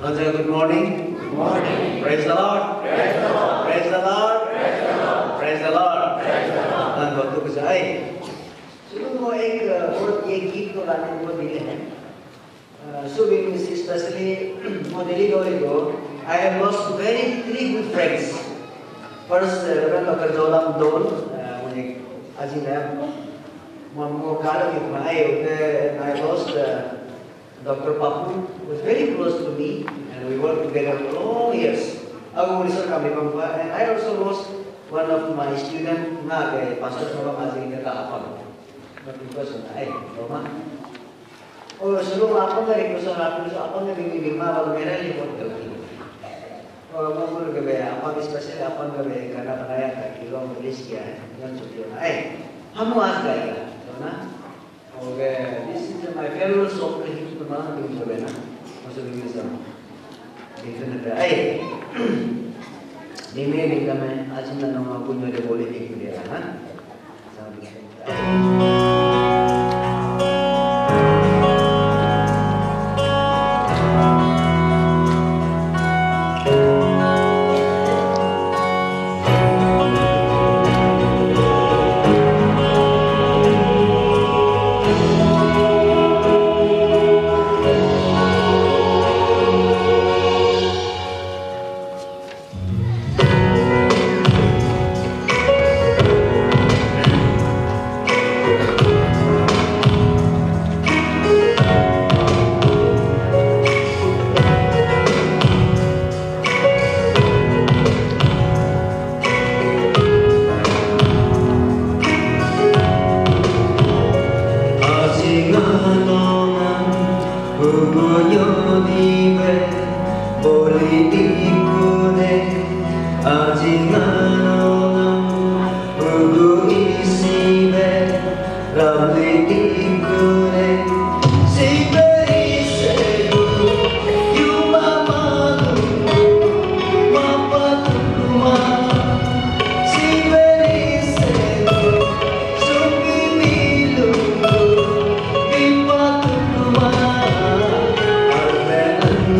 Answer, good morning. Good morning. Praise the Lord. Praise the Lord. Praise the Lord. Praise the Lord. Praise the Lord. धन भक्तों को जाए शुरू में एक बहुत ये गीत को गाने को दिले हैं so we especially on the go I have lost very three good friends first Reverend Dr. Jolam Dole when Ajina Mamu Kala with my and I lost Dr. Papu was very close to me And we worked together for long years Aku ulisar kami bangpa and I also lost one of my student na kay pastor sa mga masing nagkakapag. Nagpipos na ay, Roma. O suruh apa dari perusahaan perusahaan apa dari lima kalau ini pun terlalu. O mau mau gabe apa spesial apa gabe karena karena yang kilo Malaysia yang cuci ay, hamu asga ya, Roma. Oke, this is my fellow software teman di gabe na. Masuk di sana. Di sana ay. Dime kami आज मैं नवा कुछ मेरे बोले एक दे रहा We'll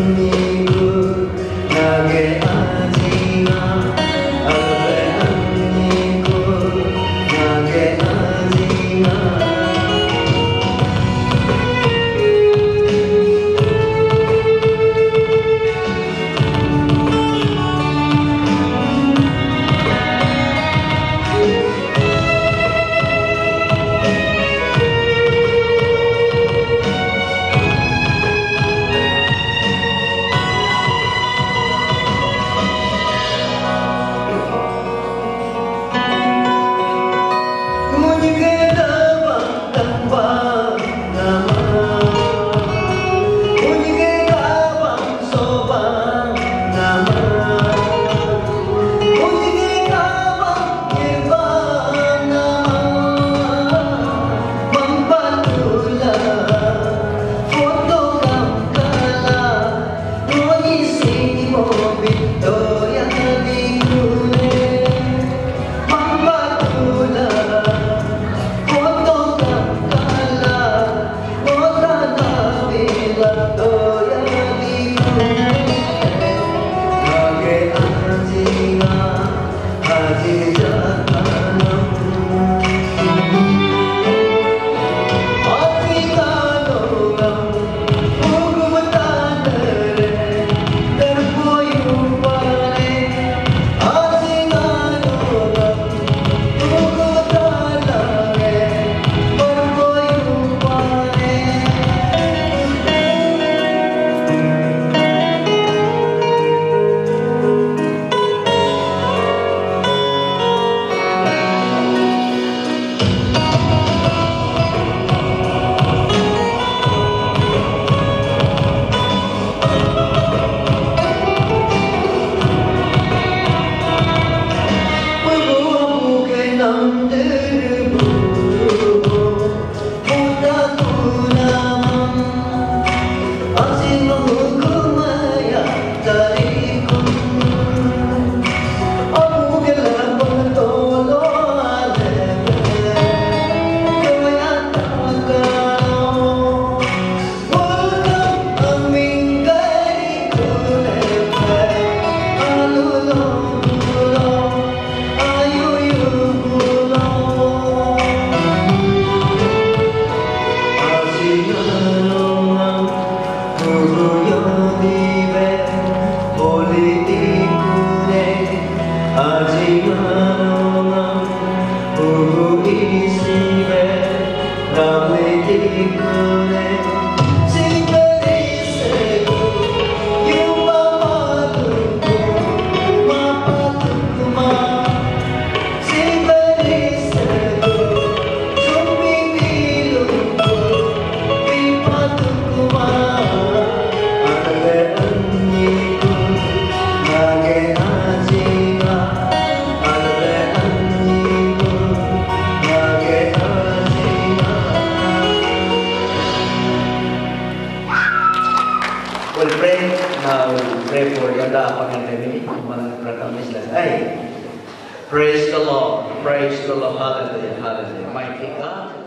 me. Lovely quê thiên now. Pray for. Manang Prakam Islas. Hey, praise the Lord. Praise the Lord. Hallelujah. Hallelujah. Mighty God.